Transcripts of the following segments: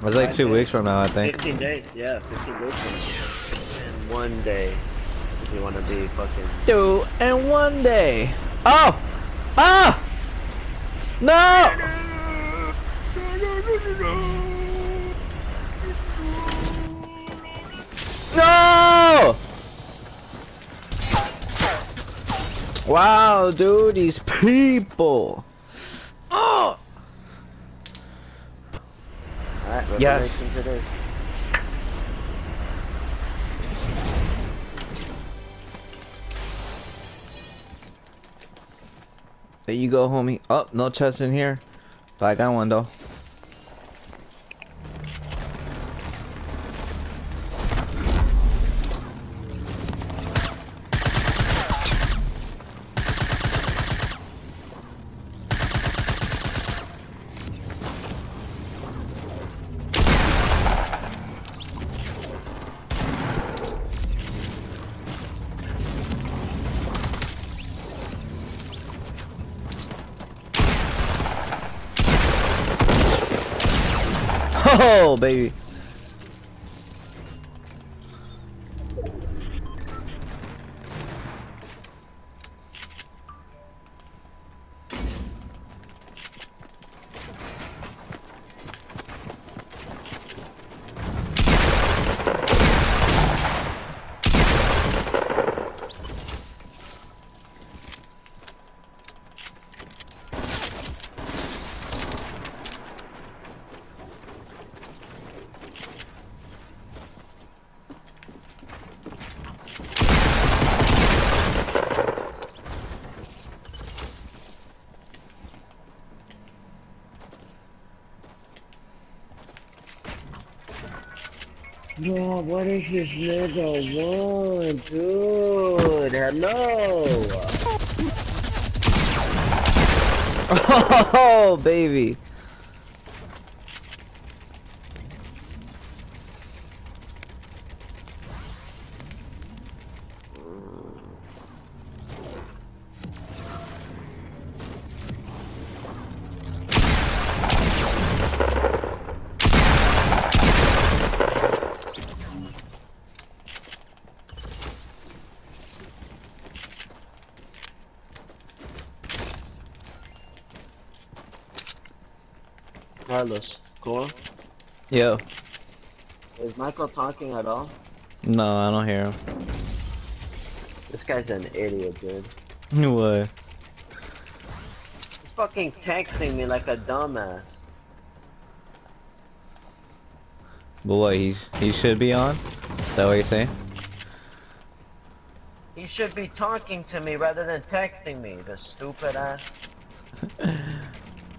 It's like two weeks from now, I think. 15 days, yeah, 15 days from now. And one day, if you want to be fucking. Two and one day. Oh! Ah! No! No! Wow, dude, these people. Oh! Alright, Yes. it is. There you go, homie. Oh, no chest in here. But I got one though. Oh, baby. What is this nigga want, dude? Hello. Oh, baby. Carlos, cool. Yo. Is Michael talking at all? No, I don't hear him. This guy's an idiot, dude. What? He's fucking texting me like a dumbass. But what, he, he should be on? Is that what you're saying? He should be talking to me rather than texting me, the stupid ass.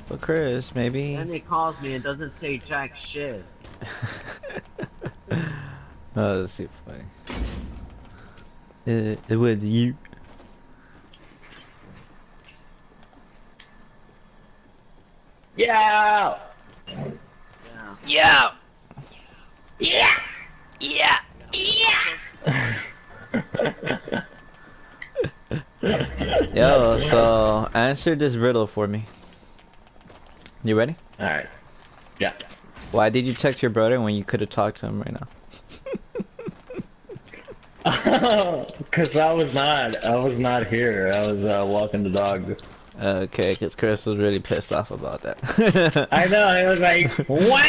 But Chris, maybe. Then he calls me and doesn't say jack shit. oh, that's too funny. It, it was you. Yeah. Yeah! Yeah. Yeah. Yeah. Yo, so answer this riddle for me. You ready? Alright. Yeah. Why did you text your brother when you could have talked to him right now? Cause I was not, I was not here. I was uh, walking the dog. Okay, because Chris was really pissed off about that. I know. I was like, what?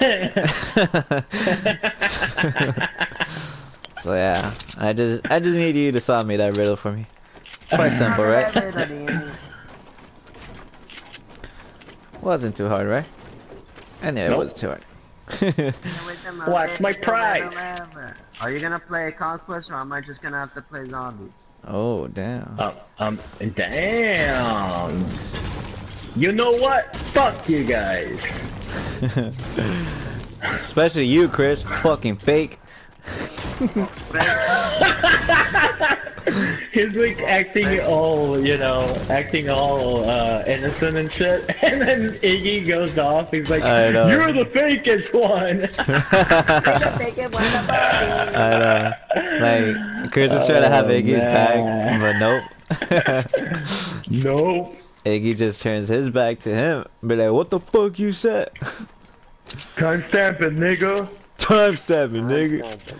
so yeah, I just I just need you to solve me that riddle for me. Quite simple, right? Wasn't too hard, right? I knew it wasn't too hard. What's my prize? Are you gonna play Conquest or am I just gonna have to play Zombie? oh damn. um, um, damn. You know what? Fuck you guys. Especially you, Chris. Fucking fake. He's like acting all, you know, acting all uh, innocent and shit, and then Iggy goes off. He's like, I know. "You're the fakest one." I know. Like Chris is trying to have Oh, Iggy's man. back, but nope. nope. Iggy just turns his back to him. Be like, what the fuck you said? Timestamp it, nigga. Timestamp me, nigga.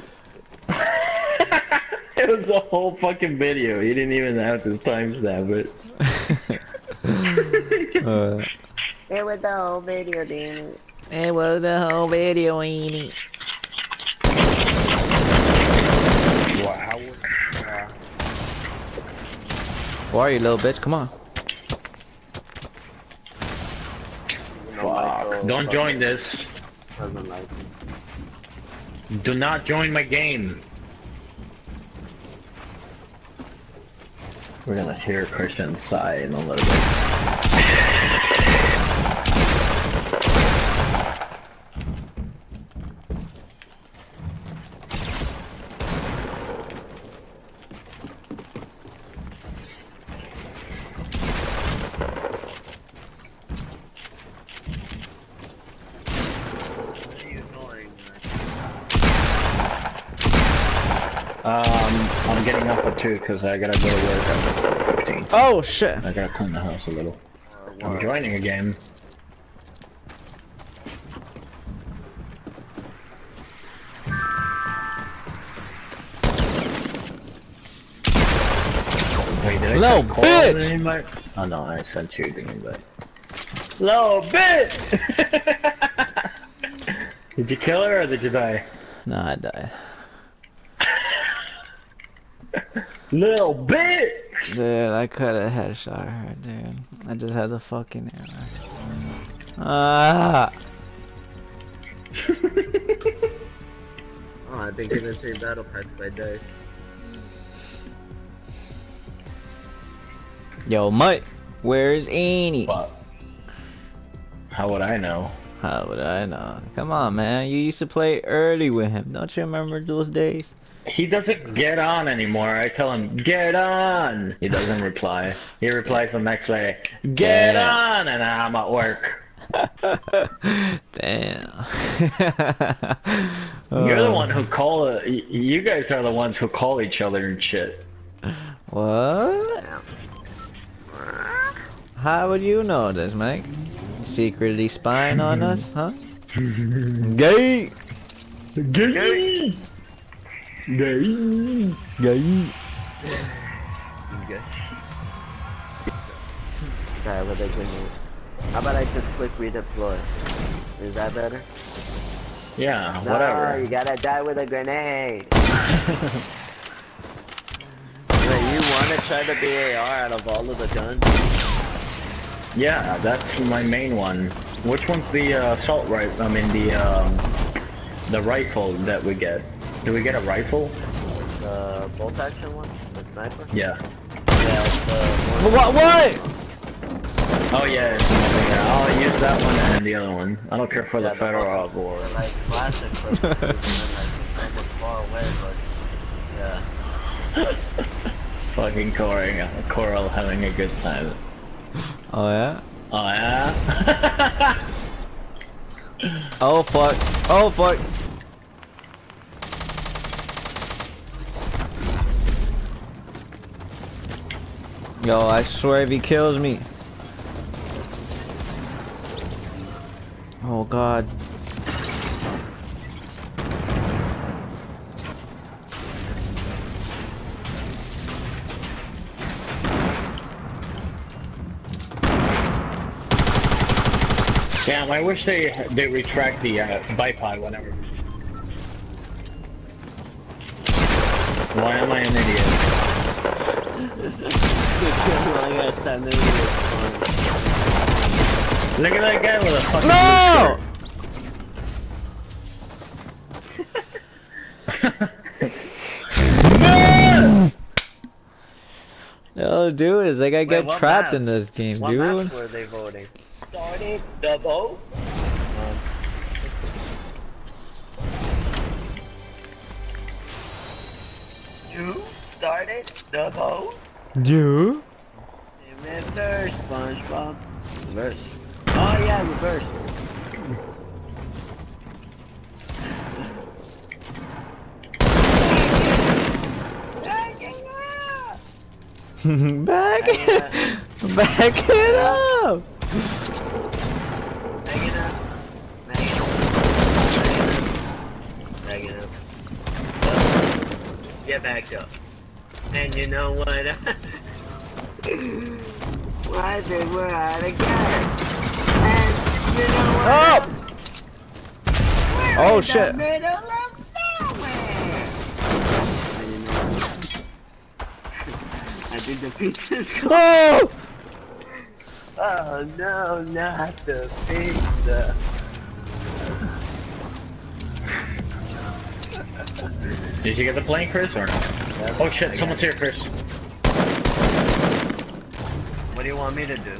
it was a whole fucking video. He didn't even have to timestamp it. uh, It was the whole video, dude. it was the whole video, ain't it? Wow. Where are you, little bitch? Come on. Fuck. Don't join this. Doesn't like me. Do not join my game. We're gonna hear Christian sigh in a little bit. Um, I'm getting off at 2 because I gotta go to work at 15. Oh shit. I gotta clean the house a little. Uh, I'm joining a game. Wait, did I Little send Cole bitch! an? Oh no, I sent you the invite. Little bitch! did you kill her or did you die? Nah, I died. Little bitch! Dude, I could have headshot her, dude. I just had the fucking arrow. Ah! Oh, I think you're gonna say battle packs by DICE. Yo, Mike, where's Annie? What? How would I know? How would I know? Come on, man. You used to play early with him. Don't you remember those days? He doesn't get on anymore. I tell him, get on! He doesn't reply. He replies the next day, get Yeah. on! And I'm at work. Damn. You're the Uh, one who call. You guys are the ones who call each other and shit. What? How would you know this, Mike? Secretly spying on us, huh? Gay! Gay! Gay! Gay! Okay. Try with a grenade. How about I just click redeploy? Is that better? Yeah, No, whatever. you gotta die with a grenade. Wait, you wanna try the BAR out of all of the guns? Yeah, that's my main one. Which one's the uh, assault rifle? I mean the um, the rifle that we get. Do we get a rifle? The bolt action one? The sniper? Yeah. Yeah, it's uh, the. What? What? Oh yeah, it's yeah, I'll use that one and the other one. I don't care for Yeah, the federal most- or like classic purposes, and like almost far away, but yeah. fucking Coral, Coral having a good time. Oh, yeah? Oh yeah. Oh, fuck. Oh, fuck. Yo, I swear if he kills me. Oh, God. Damn, I wish they they retract the uh, bipod whenever. Why am I an idiot? Look at that guy with a fucking No! Yo, dude, is like I get what trapped maps? in this game, What dude. maps were they voting? Started double. Um, you started double. Dude? Reverse, SpongeBob. Reverse. Oh yeah, reverse. Back it, up! back it up. Hanging up. Hanging up. backing up. Get back up. And you know what? Why they were out of gas. And you know what? Oh! Oh, in shit. The middle of nowhere. And you know what? I think the pizza's gone. Oh! Oh no, not the pizza. Did you get the plane, Chris, or no? Yep, Oh shit, someone's here, Chris. What do you want me to do?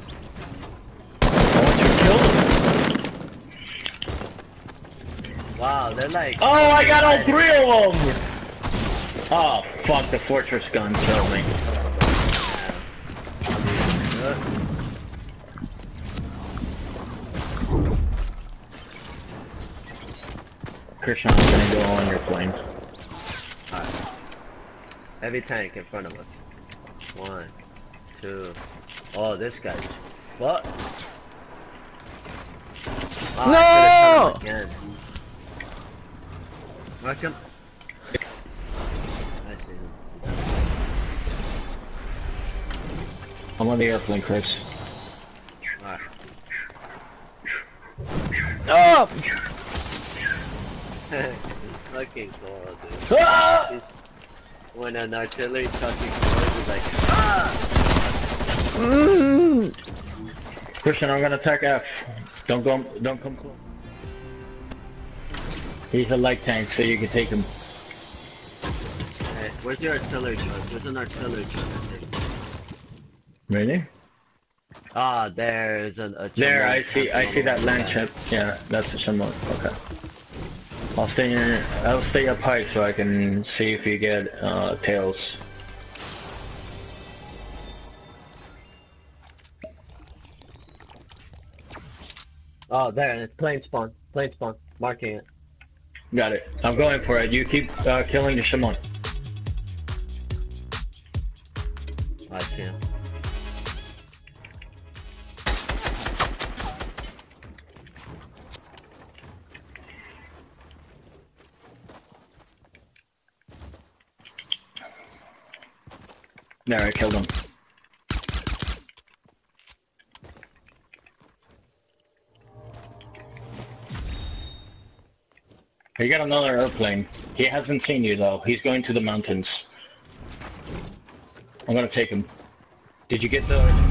I want you to kill them. Wow, they're like. Oh, I got all three of them! Oh, fuck, the fortress gun killed me. I'm gonna go on your plane. Alright. Heavy tank in front of us. One, two. Oh, this guy's. What? Oh, I should've shot him Again. Welcome. I see him. I'm on the airplane, Chris. Alright. Oh! Fucking cool, dude. Ah! He's- when an artillery fucking comes, he's like, ah! Mm. Christian, I'm gonna attack F. Don't go, don't come close. He's a light tank, so you can take him. Hey, where's your artillery truck? There's an artillery think. Really? Ah, there's an. A There, I see. I see that land ship. Yeah, that's a Shimon. Okay. I'll stay in. I'll stay up high so I can see if you get uh, tails. Oh, there, it's plane spawn. Plane spawn. Marking it. Got it. I'm going for it. You keep uh, killing the Shimon. I see him. There, I killed him. He got another airplane. He hasn't seen you though. He's going to the mountains. I'm gonna take him. Did you get the